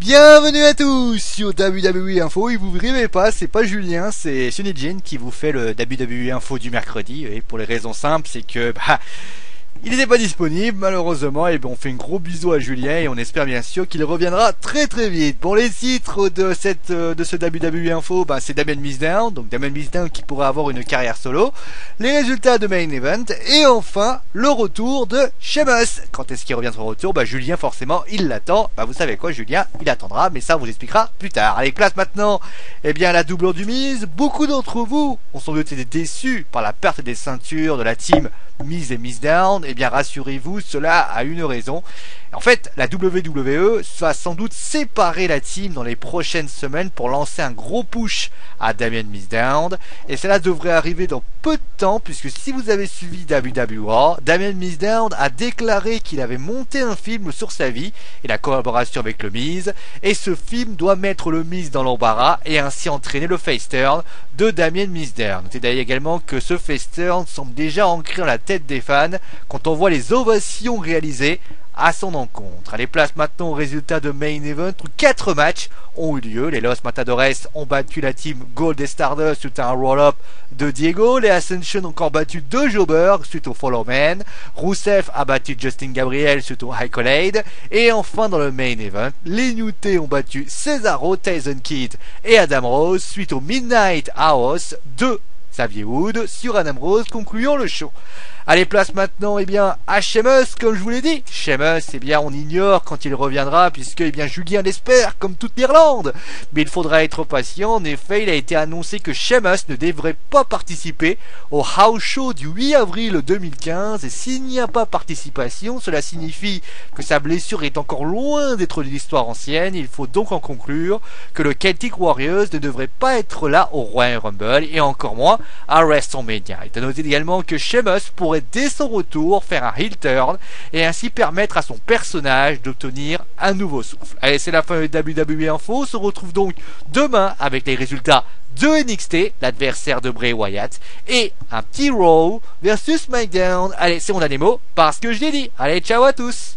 Bienvenue à tous sur WWE Info. Et vous ne pas, c'est pas Julien, c'est Sunny Jin qui vous fait le WWE Info du mercredi. Et pour les raisons simples, c'est que bah, il n'était pas disponible malheureusement et bon on fait un gros bisou à Julien et on espère bien sûr qu'il reviendra très très vite. Pour les titres de euh, ce WWE Info, bah, c'est Damien Misdown, donc Damien Misdown qui pourrait avoir une carrière solo, les résultats de Main Event et enfin le retour de Sheamus. Quand est-ce qu'il reviendra au retour? Bah Julien forcément il l'attend. Bah vous savez quoi Julien, il attendra mais ça on vous expliquera plus tard. Allez place maintenant. Eh bien la double du mise, beaucoup d'entre vous ont sans doute été déçus par la perte des ceintures de la team Mise et Miss Down, eh bien rassurez-vous, cela a une raison. En fait, la WWE va sans doute séparer la team dans les prochaines semaines pour lancer un gros push à Damien Mizdown. Et cela devrait arriver dans peu de temps, puisque si vous avez suivi WWE, Damien Mizdown a déclaré qu'il avait monté un film sur sa vie et la collaboration avec le Miz. Et ce film doit mettre le Miz dans l'embarras et ainsi entraîner le face turn de Damien Mizdown. Notez d'ailleurs également que ce face turn semble déjà ancré dans la tête des fans quand on voit les ovations réalisées à son encontre. Allez, place maintenant au résultat de Main Event où 4 matchs ont eu lieu. Les Los Matadores ont battu la team Gold et Stardust suite à un roll-up de Diego. Les Ascension ont encore battu deux Jobbers suite au Follow Man. Rousseff a battu Justin Gabriel suite au High Collade. Et enfin dans le Main Event, les Newté ont battu Cesaro, Tyson Kidd et Adam Rose suite au Midnight House de Xavier Wood sur Adam Rose concluant le show. Allez, place maintenant, eh bien, à Sheamus, comme je vous l'ai dit. Sheamus, eh bien, on ignore quand il reviendra, puisque, eh bien, Julien l'espère, comme toute l'Irlande. Mais il faudra être patient. En effet, il a été annoncé que Sheamus ne devrait pas participer au House Show du 8 avril 2015. Et s'il n'y a pas participation, cela signifie que sa blessure est encore loin d'être de l'histoire ancienne. Il faut donc en conclure que le Celtic Warriors ne devrait pas être là au Royal Rumble, et encore moins à WrestleMania. Il est à noter également que Sheamus pourrait dès son retour faire un heel turn et ainsi permettre à son personnage d'obtenir un nouveau souffle. Allez, c'est la fin de WWE Info. On se retrouve donc demain avec les résultats de NXT, l'adversaire de Bray Wyatt, et un petit Raw versus SmackDown. Allez, c'est mon dernier mot parce que je l'ai dit. Allez, ciao à tous